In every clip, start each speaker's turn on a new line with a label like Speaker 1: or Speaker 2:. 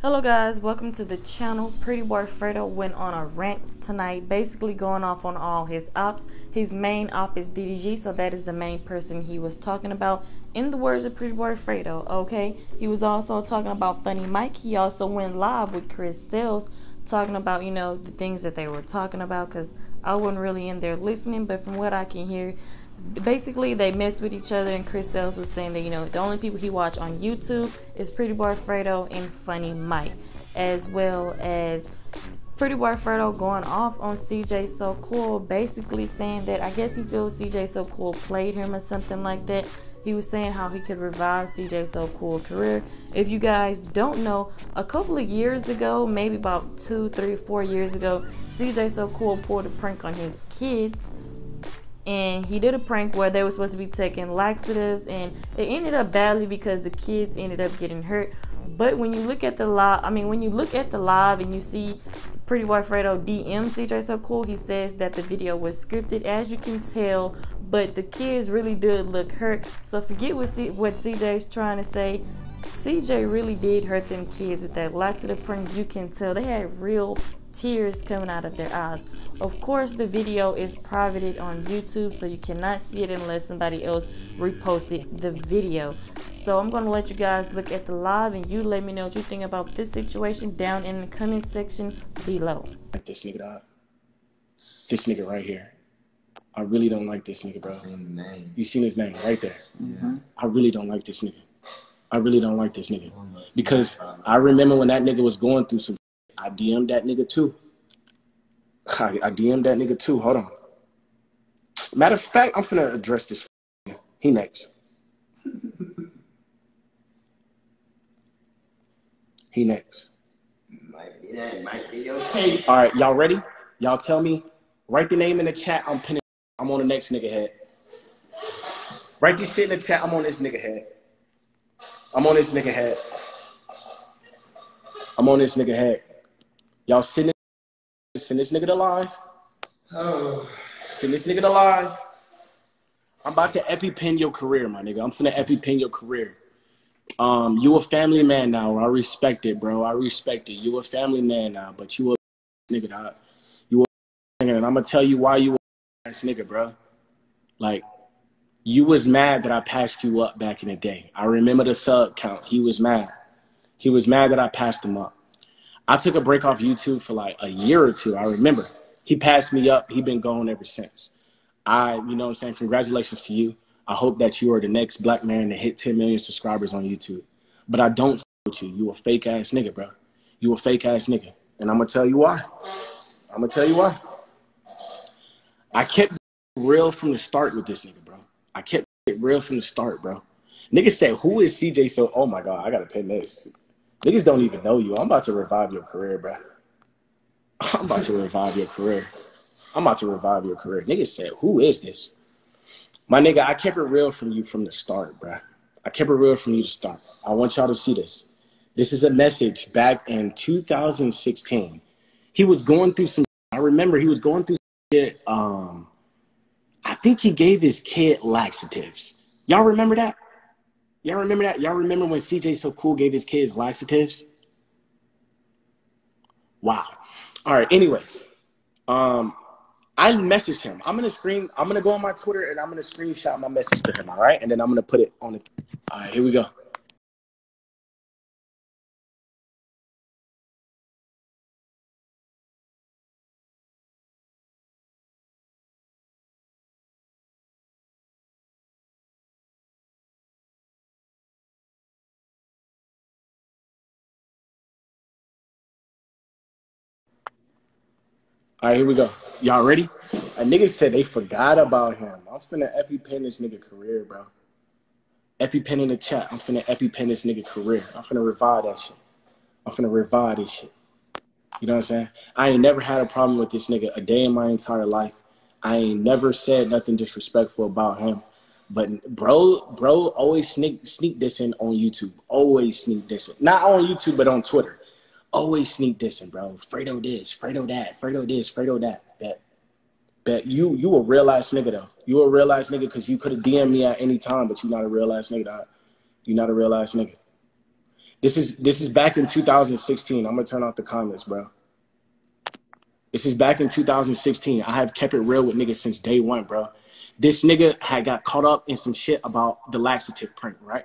Speaker 1: Hello guys, welcome to the channel. Pretty Boy Fredo went on a rant tonight, basically going off on all his ops. His main op is DDG, so that is the main person he was talking about. In the words of Pretty Boy Fredo, okay? He was also talking about Funny Mike. He also went live with Chris Sails talking about, you know, the things that they were talking about, because I wasn't really in there listening, but from what I can hear, basically they mess with each other and Chris Sails was saying that you know the only people he watched on YouTube is Pretty Boy Fredo and Funny Mike as well as Pretty Boy Fredo going off on CJ So Cool basically saying that I guess he feels CJ So Cool played him or something like that he was saying how he could revive CJ So Cool career. If you guys don't know, a couple of years ago, maybe about two, three, four years ago, CJ So Cool pulled a prank on his kids and he did a prank where they were supposed to be taking laxatives and it ended up badly because the kids ended up getting hurt. But when you look at the live i mean when you look at the live and you see pretty boy fredo dm cj so cool he says that the video was scripted as you can tell but the kids really did look hurt. So forget what, C- what cj is trying to say. Cj really did hurt them kids with that laxative prank. You can tell they had real tears coming out of their eyes. Of course, the video is privated on YouTube, so you cannot see it unless somebody else reposted the video. So I'm going to let you guys look at the live and you let me know what you think about this situation down in the comment section below.
Speaker 2: Like this nigga, dog. This nigga right here. I really don't like this nigga, bro. You seen his name right there.
Speaker 3: Mm-hmm.
Speaker 2: I really don't like this nigga. I really don't like this nigga. Because I remember when that nigga was going through some I DM'd that nigga too. I, I DM'd that nigga too. Hold on. Matter of fact, I'm finna address this. He next. He next.
Speaker 3: Might be that. Might be your tape.
Speaker 2: All right, y'all ready? Y'all tell me. Write the name in the chat. I'm pinning. I'm on the next nigga head. Write this shit in the chat. I'm on this nigga head. I'm on this nigga head. I'm on this nigga head. Y'all send this, send this nigga to live.
Speaker 3: Oh.
Speaker 2: Send this nigga to live. I'm about to EpiPen your career, my nigga. I'm finna EpiPen your career. Um, you a family man now. I respect it, bro. I respect it. You a family man now, but you a nigga, dog. You a nigga, and I'm gonna tell you why you a ass nigga, bro. Like, you was mad that I passed you up back in the day. I remember the sub count. He was mad. He was mad that I passed him up. I took a break off YouTube for like a year or two. I remember. He passed me up. He been gone ever since. I, you know I'm saying? Congratulations to you. I hope that you are the next black man to hit 10 million subscribers on YouTube. But I don't with you. You a fake ass nigga, bro. You a fake ass nigga. And I'm gonna tell you why. I'm gonna tell you why. I kept real from the start with this nigga, bro. I kept it real from the start, bro. Nigga said, who is CJ so oh my god, I gotta pin this. Niggas don't even know you. I'm about to revive your career, bro. I'm about to revive your career. I'm about to revive your career. Niggas said, who is this? My nigga, I kept it real from you from the start, bro. I kept it real from you to start. I want y'all to see this. This is a message back in 2016. He was going through some, I remember he was going through shit. Um, I think he gave his kid laxatives. Y'all remember that? Y'all remember that? Y'all remember when CJ So Cool gave his kids laxatives? Wow. All right. Anyways, um, I messaged him. I'm gonna screen. I'm gonna go on my Twitter and I'm gonna screenshot my message to him. All right, and then I'm gonna put it on the. All right. Here we go. All right, here we go. Y'all ready? A nigga said they forgot about him. I'm finna EpiPen this nigga career, bro. EpiPen in the chat. I'm finna EpiPen this nigga career. I'm finna revive that shit. I'm finna revive this shit. You know what I'm saying? I ain't never had a problem with this nigga a day in my entire life. I ain't never said nothing disrespectful about him. But bro, bro always sneak sneak dissing on YouTube. Always sneak dissing. Not on YouTube, but on Twitter always sneak dissing, bro. Fredo this, Fredo that, Fredo this, Fredo that. Bet. Bet you you a real ass nigga though. You a real ass nigga because you could have DM me at any time, but you not a real ass nigga. Dog. You not a real ass nigga. This is this is back in 2016. I'm gonna turn off the comments, bro. This is back in 2016. I have kept it real with niggas since day one, bro. This nigga had got caught up in some shit about the laxative print, right?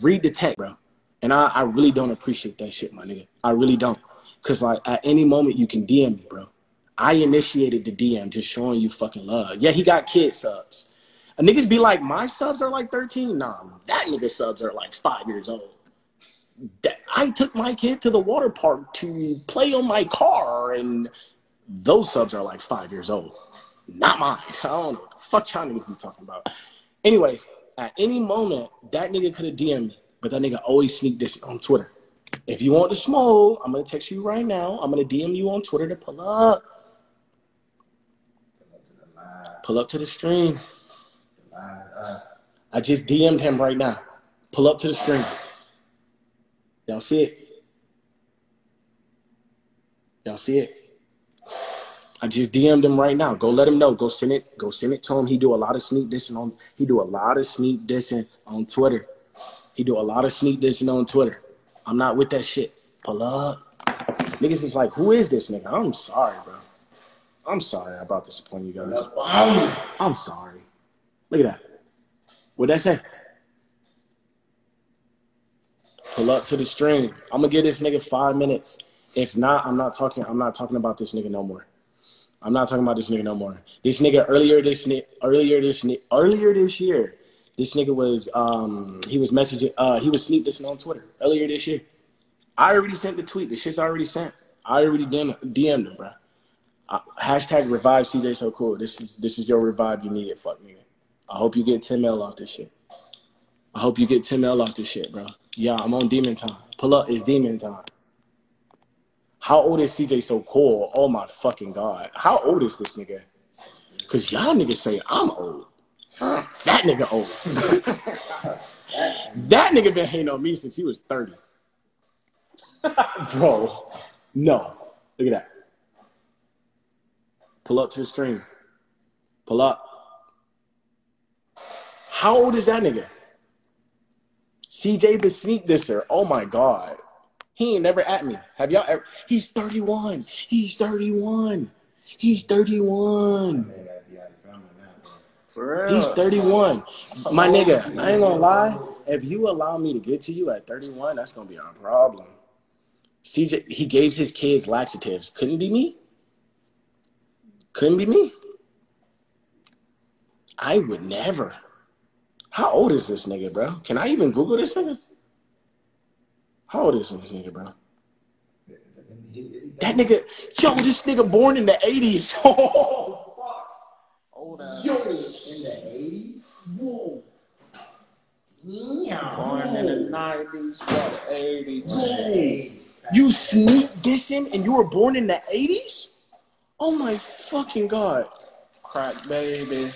Speaker 2: Read the text, bro. And I, I really don't appreciate that shit, my nigga. I really don't. Cause like at any moment you can DM me, bro. I initiated the DM just showing you fucking love. Yeah, he got kid subs. And niggas be like, my subs are like 13. Nah, that nigga subs are like five years old. That, I took my kid to the water park to play on my car, and those subs are like five years old. Not mine. I don't know what the fuck y'all niggas be talking about. Anyways, at any moment, that nigga could have DM'd me, but that nigga always sneak this on Twitter. If you want the smoke, I'm gonna text you right now. I'm gonna DM you on Twitter to pull up. Pull up to the stream. I just DM'd him right now. Pull up to the stream. Y'all see it? Y'all see it? I just DM'd him right now. Go let him know. Go send it. Go send it to him. He do a lot of sneak dissing on. He do a lot of sneak dissing on Twitter. He do a lot of sneak dissing on Twitter. I'm not with that shit. Pull up. Niggas is like, who is this nigga? I'm sorry, bro. I'm sorry this upon you guys. I'm sorry. Look at that. What'd that say? Pull up to the stream. I'm gonna give this nigga five minutes. If not, I'm not talking. I'm not talking about this nigga no more. I'm not talking about this nigga no more. This nigga earlier this earlier this earlier this year, this nigga was um he was messaging uh he was sleep dissing on Twitter earlier this year. I already sent the tweet. The shit's already sent. I already DM, DM'd him, bro. Uh, hashtag revive CJ so cool. This is this is your revive you need it, fuck nigga. I hope you get 10 mil off this shit. I hope you get 10 mil off this shit, bro. Yeah, I'm on demon time. Pull up, it's demon time. How old is CJ so cool? Oh my fucking god. How old is this nigga? Cause y'all niggas say I'm old. That nigga old. that nigga been hating on me since he was 30. Bro, no. Look at that. Pull up to the stream. Pull up. How old is that nigga? CJ the sneak disser. Oh my god. He ain't never at me. Have y'all ever? He's 31. He's 31. He's 31. He's 31. My nigga, I ain't gonna lie. If you allow me to get to you at 31, that's gonna be our problem. CJ, he gave his kids laxatives. Couldn't be me. Couldn't be me. I would never. How old is this nigga, bro? Can I even Google this nigga? How old is this nigga, bro? That nigga, yo, this nigga born in the 80s. Oh, fuck.
Speaker 3: Yo, in the 80s? Whoa. Damn.
Speaker 2: Born in the 90s, what, 80s.
Speaker 3: Hey.
Speaker 2: You sneak dissing and you were born in the 80s? Oh my fucking god. Crack baby.